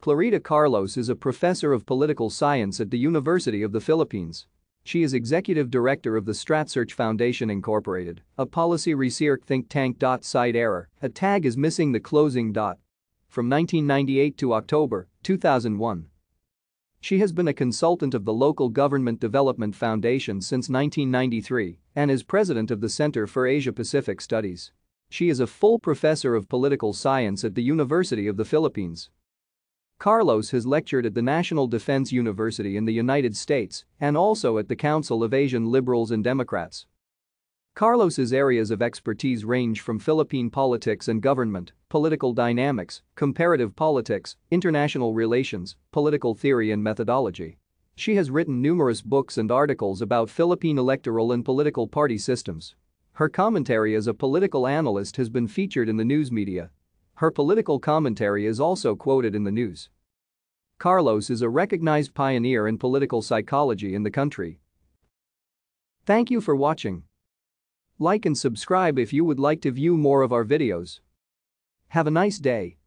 Clarita Carlos is a professor of political science at the University of the Philippines. She is executive director of the StratSearch Foundation Incorporated, a policy research think tank. Cite error, a tag is missing the closing dot. From 1998 to October 2001. She has been a consultant of the Local Government Development Foundation since 1993 and is president of the Center for Asia-Pacific Studies. She is a full professor of political science at the University of the Philippines. Carlos has lectured at the National Defense University in the United States and also at the Council of Asian Liberals and Democrats. Carlos's areas of expertise range from Philippine politics and government, political dynamics, comparative politics, international relations, political theory and methodology. She has written numerous books and articles about Philippine electoral and political party systems. Her commentary as a political analyst has been featured in the news media her political commentary is also quoted in the news. Carlos is a recognized pioneer in political psychology in the country. Thank you for watching. Like and subscribe if you would like to view more of our videos. Have a nice day.